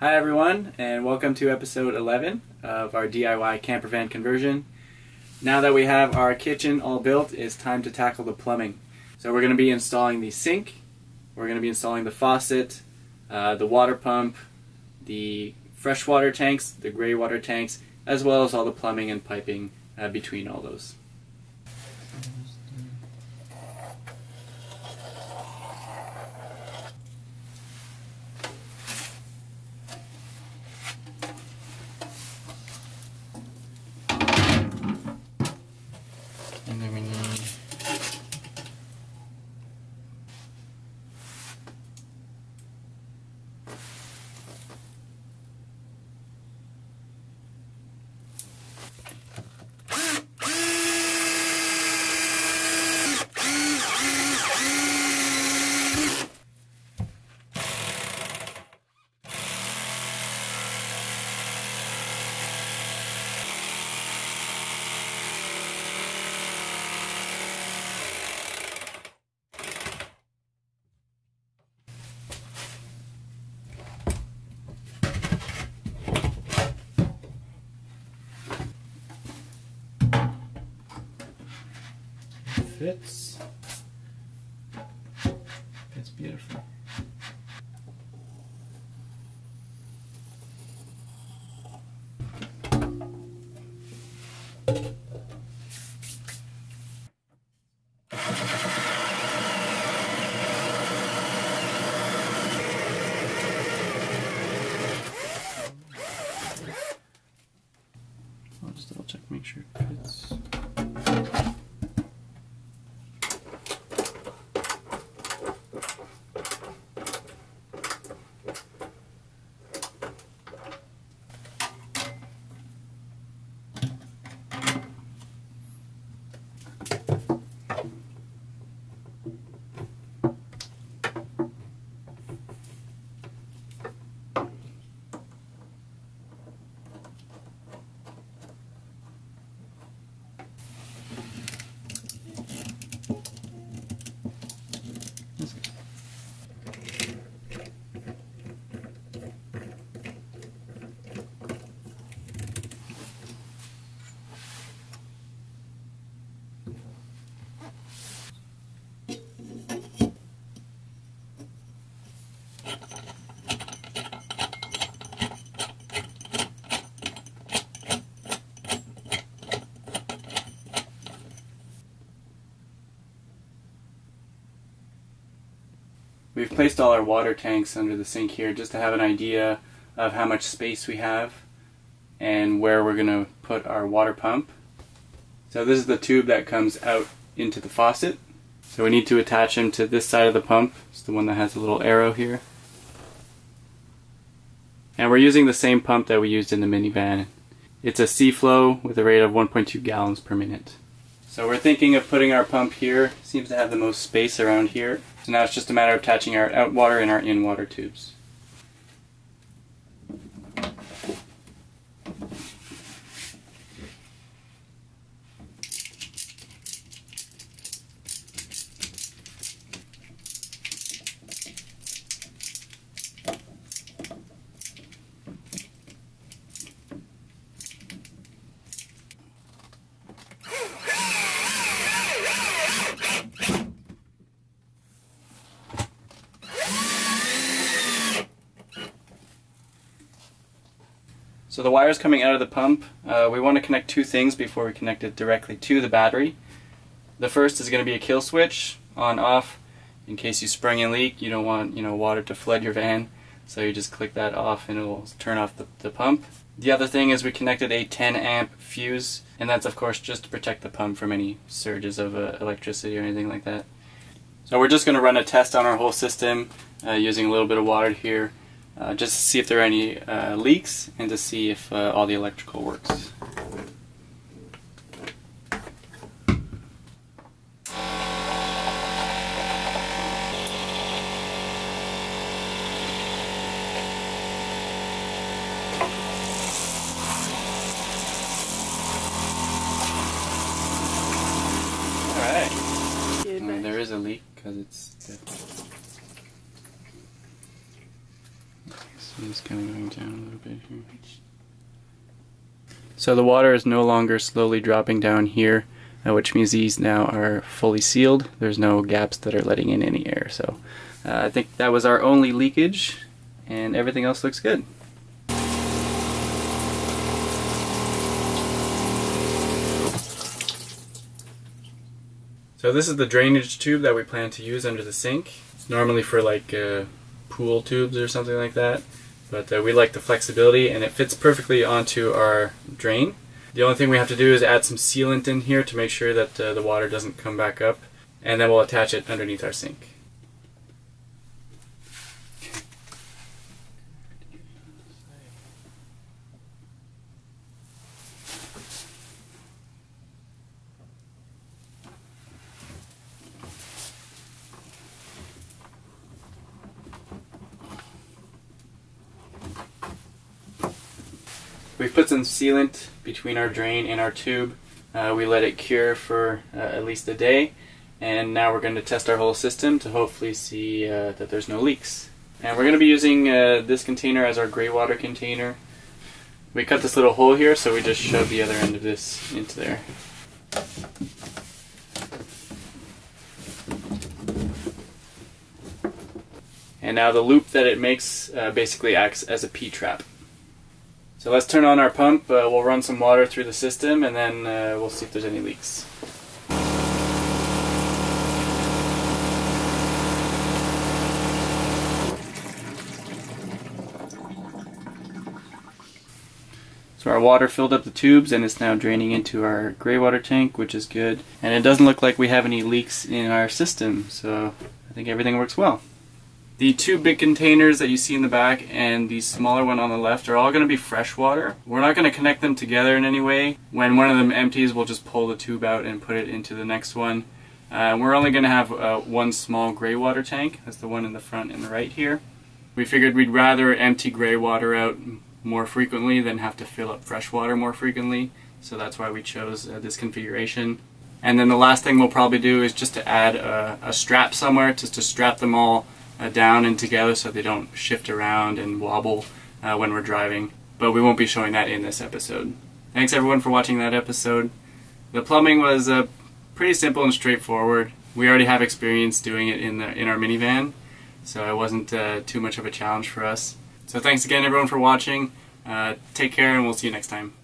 Hi everyone, and welcome to episode 11 of our DIY camper van conversion. Now that we have our kitchen all built, it's time to tackle the plumbing. So we're going to be installing the sink, we're going to be installing the faucet, uh, the water pump, the freshwater tanks, the gray water tanks, as well as all the plumbing and piping uh, between all those. Fits. Fits beautifully. I'll just double check, make sure it fits. We've placed all our water tanks under the sink here just to have an idea of how much space we have and where we're going to put our water pump. So this is the tube that comes out into the faucet. So we need to attach him to this side of the pump. It's the one that has a little arrow here. And we're using the same pump that we used in the minivan. It's a Seaflo with a rate of 1.2 gallons per minute. So we're thinking of putting our pump here. Seems to have the most space around here. So now it's just a matter of attaching our out water and our in water tubes. So the wires coming out of the pump, uh, we want to connect two things before we connect it directly to the battery. The first is going to be a kill switch, on off. In case you spring a leak, you don't want you know water to flood your van, so you just click that off and it will turn off the, the pump. The other thing is we connected a 10 amp fuse, and that's of course just to protect the pump from any surges of uh, electricity or anything like that. So we're just going to run a test on our whole system uh, using a little bit of water here uh, just to see if there are any uh, leaks and to see if uh, all the electrical works. Uh, but there is a leak because it's. Kind of going down a little bit here. So the water is no longer slowly dropping down here, uh, which means these now are fully sealed. There's no gaps that are letting in any air. So uh, I think that was our only leakage, and everything else looks good. So this is the drainage tube that we plan to use under the sink. It's normally for like uh, pool tubes or something like that, but uh, we like the flexibility and it fits perfectly onto our drain. The only thing we have to do is add some sealant in here to make sure that uh, the water doesn't come back up, and then we'll attach it underneath our sink. We've put some sealant between our drain and our tube. Uh, we let it cure for uh, at least a day and now we're going to test our whole system to hopefully see uh, that there's no leaks. And we're going to be using uh, this container as our gray water container. We cut this little hole here so we just shove the other end of this into there. And now the loop that it makes uh, basically acts as a P-trap. So let's turn on our pump, uh, we'll run some water through the system and then uh, we'll see if there's any leaks. So our water filled up the tubes and it's now draining into our gray water tank, which is good. And it doesn't look like we have any leaks in our system, so I think everything works well. The two big containers that you see in the back and the smaller one on the left are all going to be fresh water. We're not going to connect them together in any way. When one of them empties, we'll just pull the tube out and put it into the next one. Uh, we're only going to have uh, one small gray water tank. That's the one in the front and the right here. We figured we'd rather empty gray water out more frequently than have to fill up fresh water more frequently. So that's why we chose uh, this configuration. And then the last thing we'll probably do is just to add a, a strap somewhere just to strap them all uh, down and together so they don't shift around and wobble uh, when we're driving. But we won't be showing that in this episode. Thanks everyone for watching that episode. The plumbing was uh, pretty simple and straightforward. We already have experience doing it in, the, in our minivan, so it wasn't uh, too much of a challenge for us. So thanks again everyone for watching. Uh, take care and we'll see you next time.